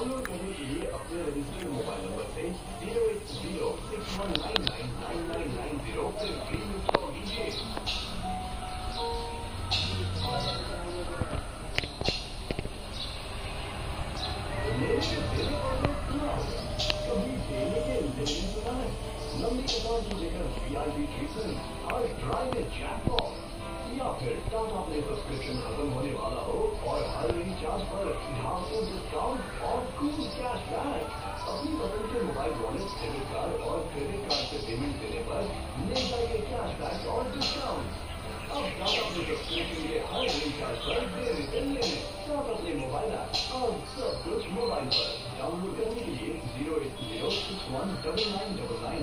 लिए अपने registered mobile number से zero eight zero six one nine nine nine nine nine zero पर free install कीजिए मेरे दिल और सुना होगा कभी देने के इंटरव्यू सुना है लंबी कतार की जगह वीआईपी ट्रीटमेंट और ट्राई में जैकपॉट या फिर टाटा प्ले सब्सक्रिप्शन खत्म होने वाला हो और हर पर ढांसों डिस्काउंट और कूल कैश बैक अपनी पसंद के मोबाइल वॉलेट क्रेडिट कार्ड और क्रेडिट कार्ड से पेमेंट देने पर मिल जाएँगे कैश बैक और डिस्काउंट अब प्ले सब्सक्रिप्शन के हर रिचार्ज पर देरी करने में टाटा प्ले मोबाइल ऐप और सब कुछ मोबाइल पर डाउनलोड करने के लिए zero eight zero six one double nine double nine